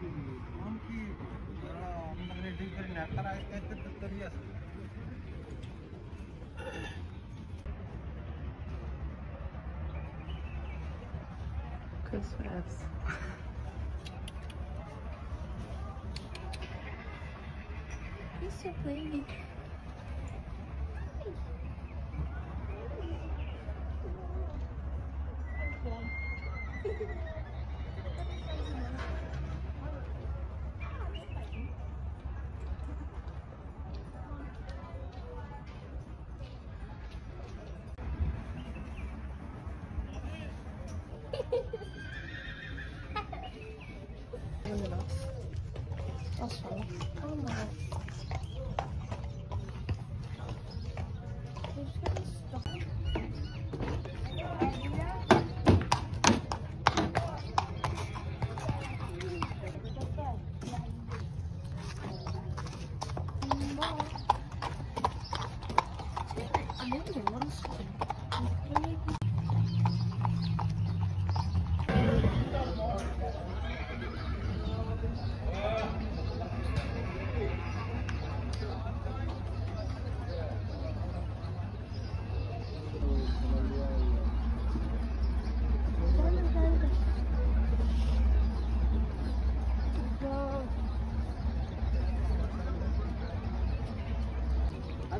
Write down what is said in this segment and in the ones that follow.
की आमदार डिग्री नेता तरी असं He's so pretty. That's funny. Oh no.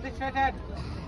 Have they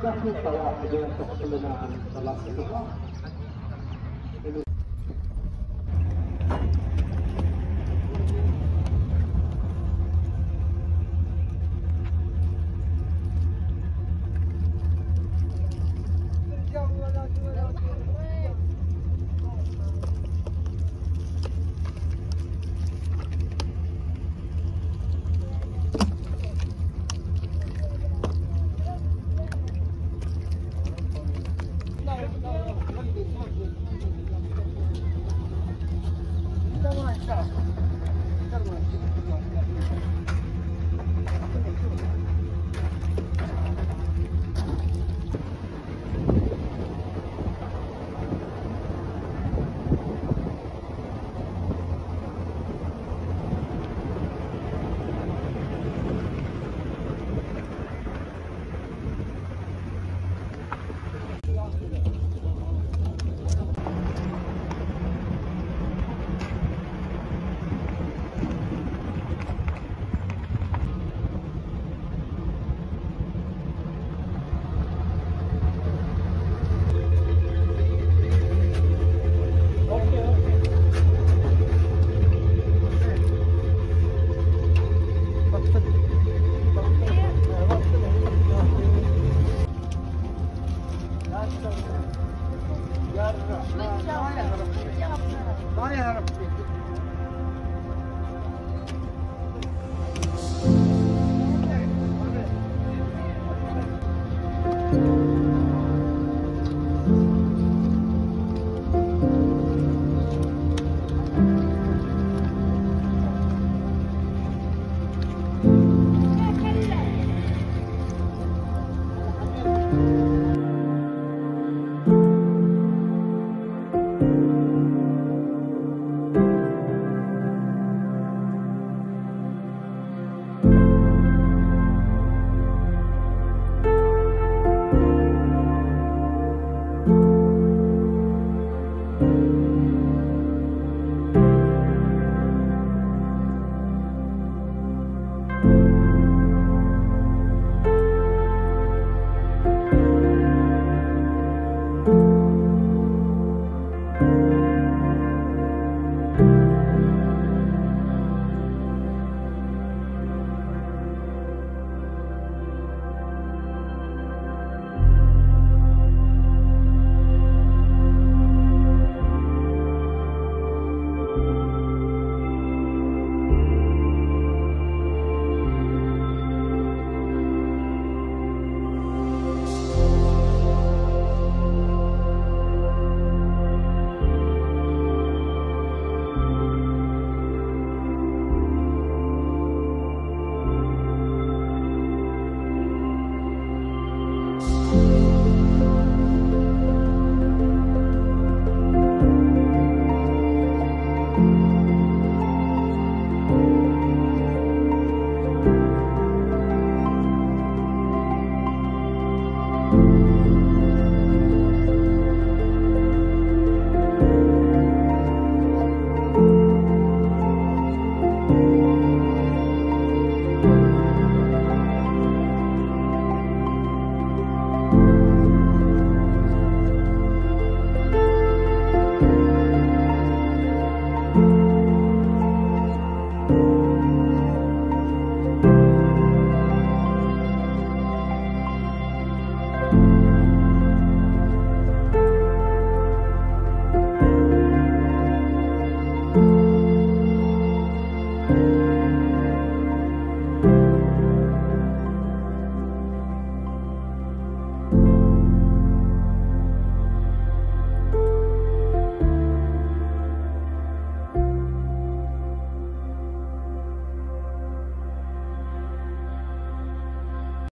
Bakit kaya iyon sa kasulunahan sa lahat ito?